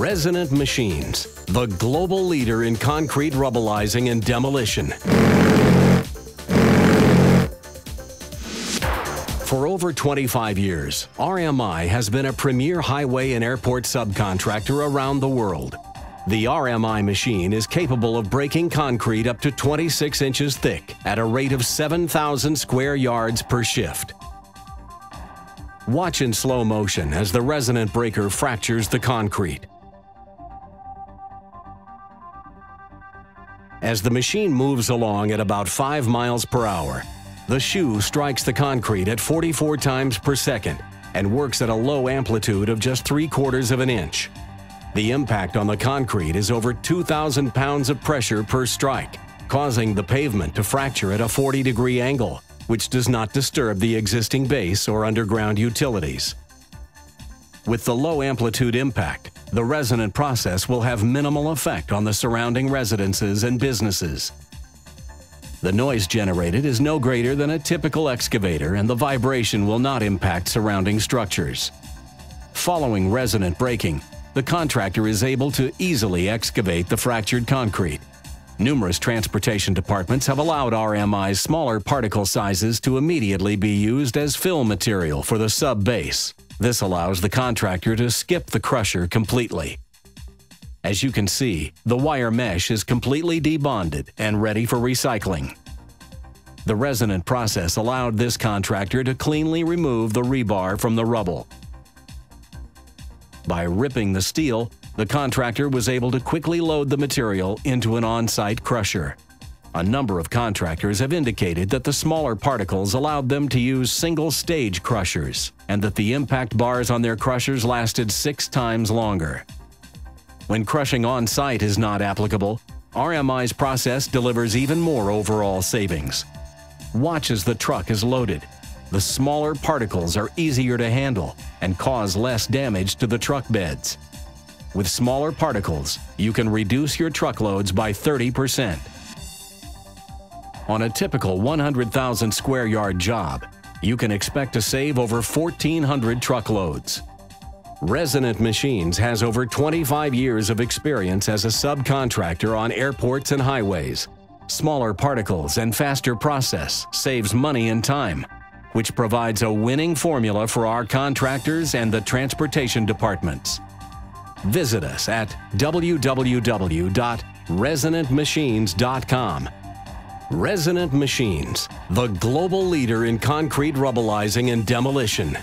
Resonant Machines, the global leader in concrete rubblizing and demolition. For over 25 years, RMI has been a premier highway and airport subcontractor around the world. The RMI machine is capable of breaking concrete up to 26 inches thick at a rate of 7,000 square yards per shift. Watch in slow motion as the resonant breaker fractures the concrete. As the machine moves along at about 5 miles per hour, the shoe strikes the concrete at 44 times per second and works at a low amplitude of just 3 quarters of an inch. The impact on the concrete is over 2,000 pounds of pressure per strike, causing the pavement to fracture at a 40 degree angle, which does not disturb the existing base or underground utilities. With the low amplitude impact, the resonant process will have minimal effect on the surrounding residences and businesses. The noise generated is no greater than a typical excavator and the vibration will not impact surrounding structures. Following resonant breaking, the contractor is able to easily excavate the fractured concrete. Numerous transportation departments have allowed RMI's smaller particle sizes to immediately be used as fill material for the sub-base. This allows the contractor to skip the crusher completely. As you can see, the wire mesh is completely debonded and ready for recycling. The resonant process allowed this contractor to cleanly remove the rebar from the rubble. By ripping the steel, the contractor was able to quickly load the material into an on-site crusher. A number of contractors have indicated that the smaller particles allowed them to use single-stage crushers and that the impact bars on their crushers lasted six times longer. When crushing on-site is not applicable, RMI's process delivers even more overall savings. Watch as the truck is loaded. The smaller particles are easier to handle and cause less damage to the truck beds. With smaller particles, you can reduce your truckloads by 30 percent. On a typical 100,000 square yard job, you can expect to save over 1,400 truckloads. Resonant Machines has over 25 years of experience as a subcontractor on airports and highways. Smaller particles and faster process saves money and time, which provides a winning formula for our contractors and the transportation departments. Visit us at www.resonantmachines.com Resonant Machines, the global leader in concrete rubblizing and demolition.